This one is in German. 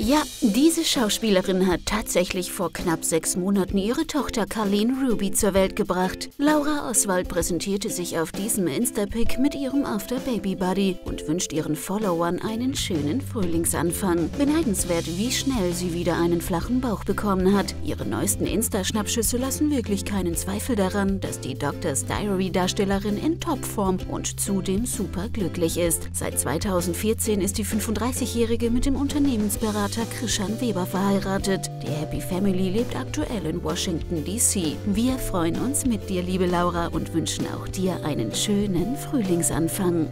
Ja, diese Schauspielerin hat tatsächlich vor knapp sechs Monaten ihre Tochter Carlene Ruby zur Welt gebracht. Laura Oswald präsentierte sich auf diesem Instapic mit ihrem After Baby Buddy und wünscht ihren Followern einen schönen Frühlingsanfang. Beneidenswert, wie schnell sie wieder einen flachen Bauch bekommen hat. Ihre neuesten Insta-Schnappschüsse lassen wirklich keinen Zweifel daran, dass die Doctor's Diary-Darstellerin in Topform und zudem super glücklich ist. Seit 2014 ist die 35-Jährige mit dem Unternehmensberater Vater Krishan Weber verheiratet. Die Happy Family lebt aktuell in Washington, D.C. Wir freuen uns mit dir, liebe Laura, und wünschen auch dir einen schönen Frühlingsanfang.